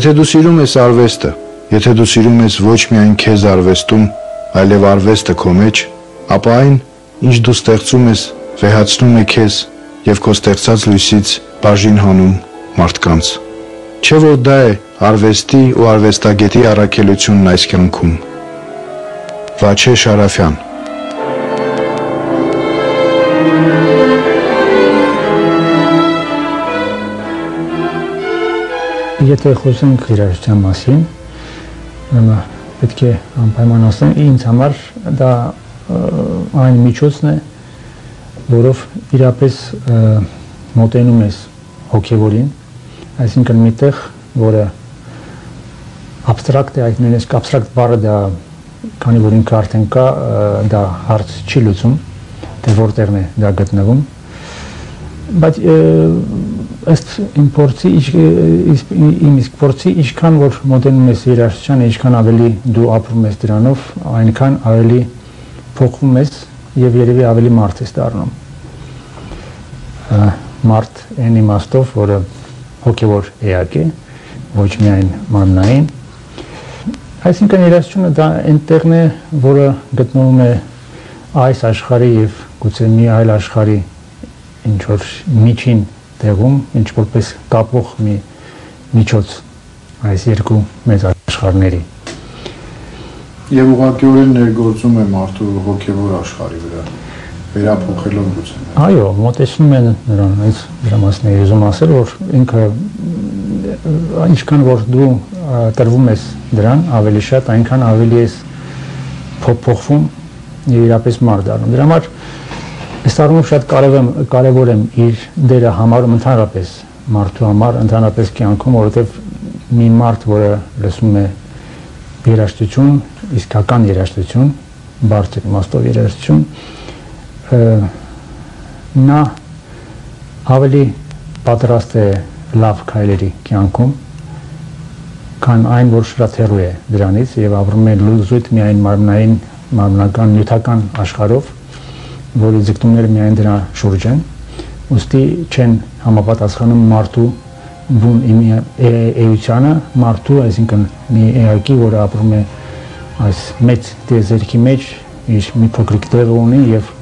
Եթե դու սիրում ես արվեստը, եթե դու սիրում ես ոչ միայն քեզ արվեստում, այլև արվեստը քո մեջ, ապա այն, ինչ դու ստեղծում ես, վեհացնում է քեզ եւ քո ստեղծած լույսից բաժին հանում մարդկանց։ Չէ որ դա է արվեստի ու արվեստագետի առաքելությունն այս կյանքում։ Վաչե Շարաֆյան Եթե խոսենք երաժշտության մասին, ուրեմն պետք է անպայման ասեմ, ինձ համար դա այն միջոցն է, որով իրապես մոտենում ես հոգևորին, այսինքն միտեղ, որը абստրակտ է, այդ նույնիսկ абստրակտ բառը դա քանի որ ինքը արդեն կա, դա հարց չի լուծում, թե որտեղն է դա գտնվում։ Բայց ըստ իմ փորձի իմ իսկ փորձի ինչքան որ մոդելում ես երաժշտությանը ինչքան ավելի դու ապրում ես դրանով այնքան ավելի փոխվում ես եւ երևի ավելի մարդ ես դառնում մարդ այն իմաստով որը հոգեոր էակ է ոչ միայն մարմնային այսինքն երաժշտությունը դա այնտեղն է որը գտնվում է այս աշխարհի եւ գուցե մի այլ աշխարհի ինչ որ միջին տեղում ինչ որպես կապող մի միջոց այս երկու մեծ աշխարհների եւ ուղղակիորեն ներգործում է մարդու հոգեվոր աշխարհի վրա վերափոխելով գուցե այո մոտեցնում են նրան այս դրա մասն է ուզում ասել որ ինքը ինչքան որ դու տրվում ես դրան ավելի շատ այնքան ավելի ես փոփոխվում իրապես մարդ դառնում դրա համար Այս առումով շատ կարևոր կարևոր եմ իր դերը համարում ընդհանրապես մարդու համար, ընդհանրապես կյանքում, որովհետև մի մարդ, որը լսում է երաժշտություն, իսկական երաժշտություն, բարձր իմաստով երաժշտություն, նա ավելի պատրաստ է լավ քայլերի կյանքում, քան այն, որ շատ հեռու է դրանից եւ ապրում է լուզույթ միայն մարմնային, մարմնական, նյութական աշխարհով որի ձգտումները միայն դրա շուրջ են, ուստի չեն համապատասխանում մարդու բուն էությանը, մարդու, այսինքն մի էակի, որը ապրում է այս մեծ դեզերքի մեջ, իր մի փոքրիկ տեղը ունի եւ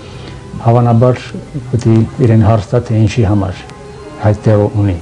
հավանաբար պետք է իրեն հարցնա թե ինչի համար այդ տեղը ունի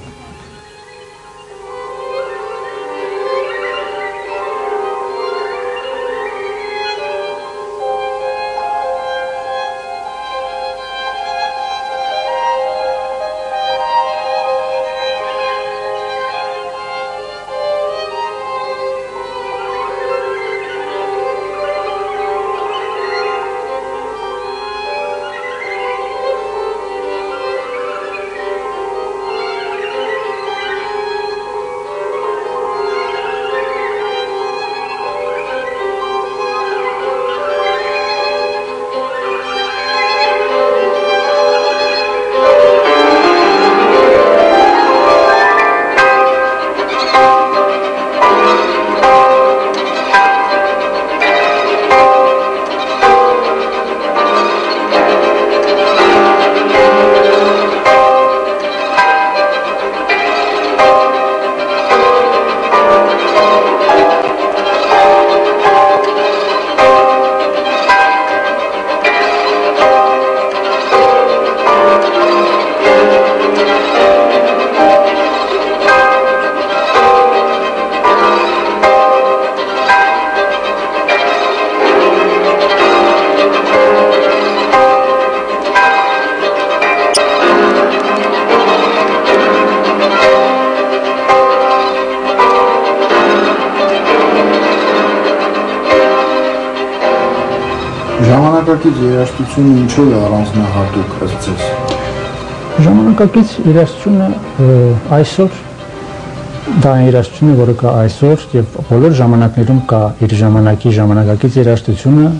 Ժամանակակից երաժշտությունը ինչով է առանձնահատուկ ըստ ձեզ։ Ժամանակակից երաժշտությունը այսօր դա երաժշտությունը, որը կա այսօր եւ բոլոր ժամանակներում կա իր ժամանակի ժամանակակից երաժշտությունը